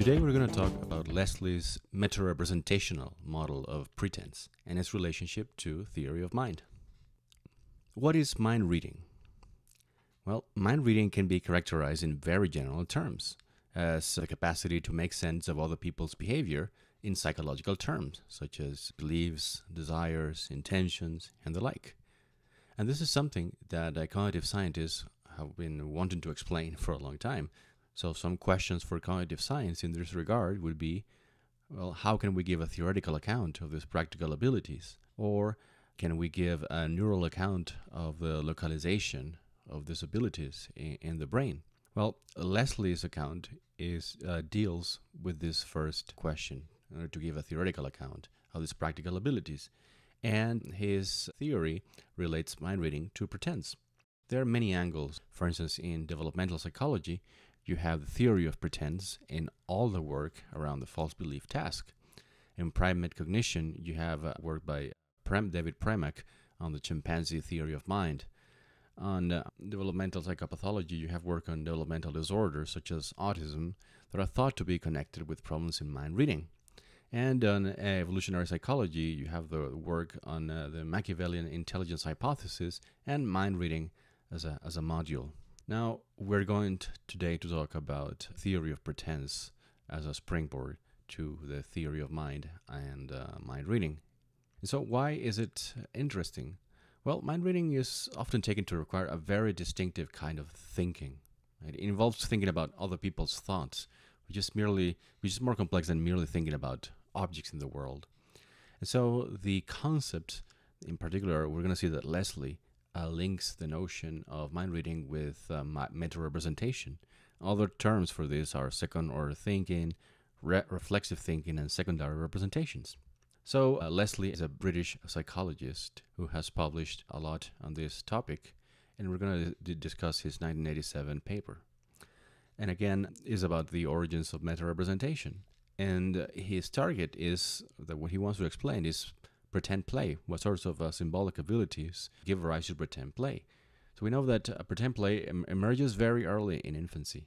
Today we're going to talk about Leslie's meta-representational model of pretense and its relationship to theory of mind. What is mind reading? Well, mind reading can be characterized in very general terms as the capacity to make sense of other people's behavior in psychological terms, such as beliefs, desires, intentions, and the like. And this is something that cognitive scientists have been wanting to explain for a long time. So, some questions for cognitive science in this regard would be well, how can we give a theoretical account of these practical abilities? Or can we give a neural account of the localization of these abilities in, in the brain? Well, Leslie's account is uh, deals with this first question in order to give a theoretical account of these practical abilities. And his theory relates mind reading to pretense. There are many angles. For instance, in developmental psychology, you have the theory of pretense in all the work around the false belief task. In primate cognition, you have uh, work by Prem, David Premack on the chimpanzee theory of mind. On uh, developmental psychopathology, you have work on developmental disorders such as autism that are thought to be connected with problems in mind reading. And on evolutionary psychology, you have the work on uh, the Machiavellian intelligence hypothesis and mind reading as a, as a module. Now, we're going to today to talk about theory of pretense as a springboard to the theory of mind and uh, mind reading. So, why is it interesting? Well, mind reading is often taken to require a very distinctive kind of thinking. It involves thinking about other people's thoughts, which is merely which is more complex than merely thinking about objects in the world. And so the concept, in particular, we're going to see that Leslie uh, links the notion of mind reading with uh, meta representation. Other terms for this are second order thinking, re- reflexive thinking, and secondary representations. So, uh, Leslie is a British psychologist who has published a lot on this topic, and we're going to discuss his 1987 paper. And again, is about the origins of meta representation. And his target is that what he wants to explain is pretend play. What sorts of uh, symbolic abilities give rise to pretend play? So we know that uh, pretend play em- emerges very early in infancy,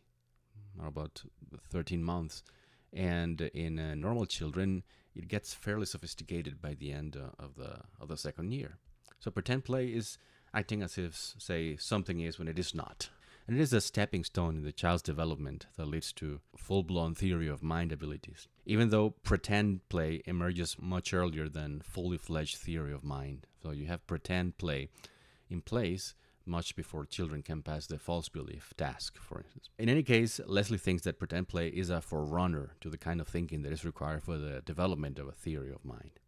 about 13 months. And in uh, normal children, it gets fairly sophisticated by the end uh, of the of the second year. So pretend play is acting as if, say, something is when it is not. And it is a stepping stone in the child's development that leads to full blown theory of mind abilities, even though pretend play emerges much earlier than fully fledged theory of mind. So you have pretend play in place much before children can pass the false belief task, for instance. In any case, Leslie thinks that pretend play is a forerunner to the kind of thinking that is required for the development of a theory of mind.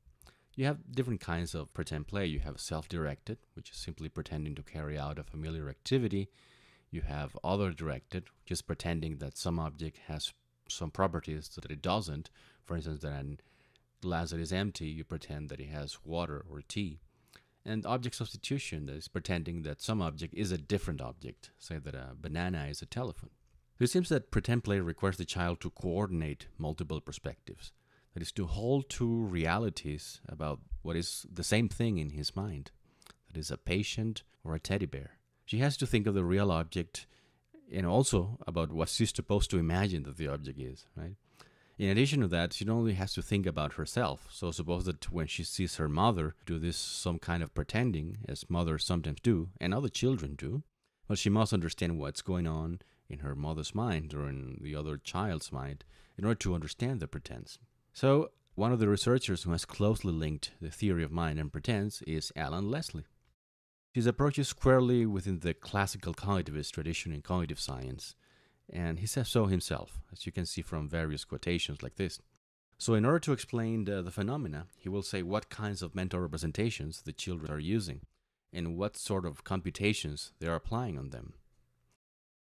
You have different kinds of pretend play. You have self directed, which is simply pretending to carry out a familiar activity you have other directed, just pretending that some object has some properties that it doesn't. For instance, that a glass that is empty, you pretend that it has water or tea. And object substitution is pretending that some object is a different object, say that a banana is a telephone. It seems that pretend play requires the child to coordinate multiple perspectives. That is, to hold two realities about what is the same thing in his mind. That is, a patient or a teddy bear. She has to think of the real object and also about what she's supposed to imagine that the object is, right? In addition to that, she not only has to think about herself. So suppose that when she sees her mother do this some kind of pretending, as mothers sometimes do, and other children do, well, she must understand what's going on in her mother's mind or in the other child's mind in order to understand the pretense. So one of the researchers who has closely linked the theory of mind and pretense is Alan Leslie. His approach is squarely within the classical cognitivist tradition in cognitive science, and he says so himself, as you can see from various quotations like this. So, in order to explain the, the phenomena, he will say what kinds of mental representations the children are using and what sort of computations they are applying on them.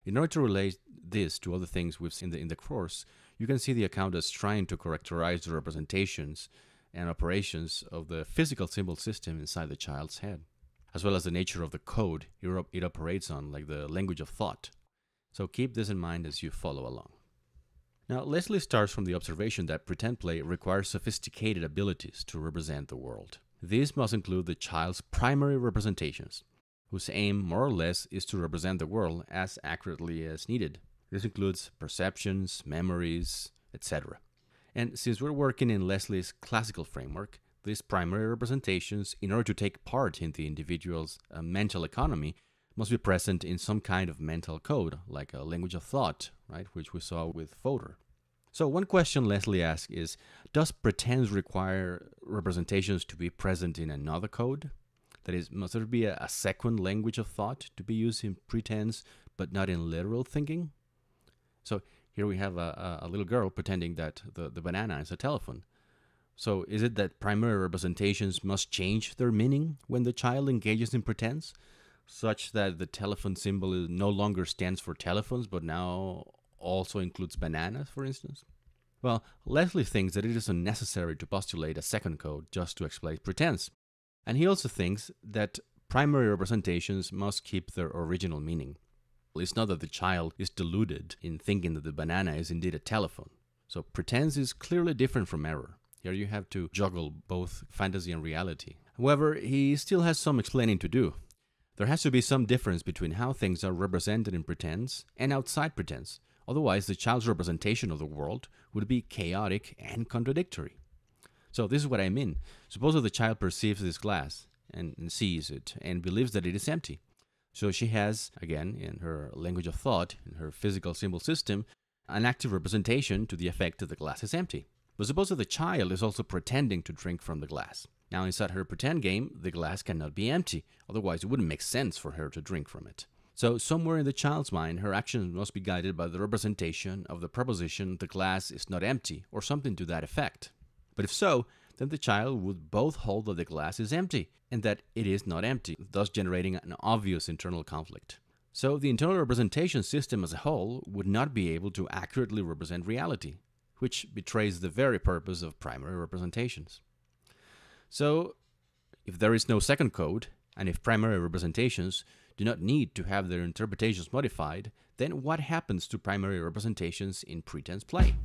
In order to relate this to other things we've seen in the, in the course, you can see the account as trying to characterize the representations and operations of the physical symbol system inside the child's head as well as the nature of the code Europe it operates on, like the language of thought. So keep this in mind as you follow along. Now, Leslie starts from the observation that pretend play requires sophisticated abilities to represent the world. These must include the child's primary representations, whose aim, more or less, is to represent the world as accurately as needed. This includes perceptions, memories, etc. And since we're working in Leslie's classical framework, these primary representations, in order to take part in the individual's uh, mental economy, must be present in some kind of mental code, like a language of thought, right, which we saw with Fodor. So one question Leslie asks is, does pretense require representations to be present in another code? That is, must there be a, a second language of thought to be used in pretense, but not in literal thinking? So here we have a, a little girl pretending that the, the banana is a telephone. So, is it that primary representations must change their meaning when the child engages in pretense, such that the telephone symbol no longer stands for telephones but now also includes bananas, for instance? Well, Leslie thinks that it is unnecessary to postulate a second code just to explain pretense. And he also thinks that primary representations must keep their original meaning. It's not that the child is deluded in thinking that the banana is indeed a telephone. So pretense is clearly different from error. Here you have to juggle both fantasy and reality. However, he still has some explaining to do. There has to be some difference between how things are represented in pretense and outside pretense. Otherwise, the child's representation of the world would be chaotic and contradictory. So, this is what I mean. Suppose that the child perceives this glass and, sees it and believes that it is empty. So, she has, again, in her language of thought, in her physical symbol system, an active representation to the effect that the glass is empty. But suppose that the child is also pretending to drink from the glass. Now, inside her pretend game, the glass cannot be empty, otherwise, it wouldn't make sense for her to drink from it. So, somewhere in the child's mind, her actions must be guided by the representation of the proposition the glass is not empty, or something to that effect. But if so, then the child would both hold that the glass is empty and that it is not empty, thus generating an obvious internal conflict. So, the internal representation system as a whole would not be able to accurately represent reality, which betrays the very purpose of primary representations. So, if there is no second code, and if primary representations do not need to have their interpretations modified, then what happens to primary representations in pretense play?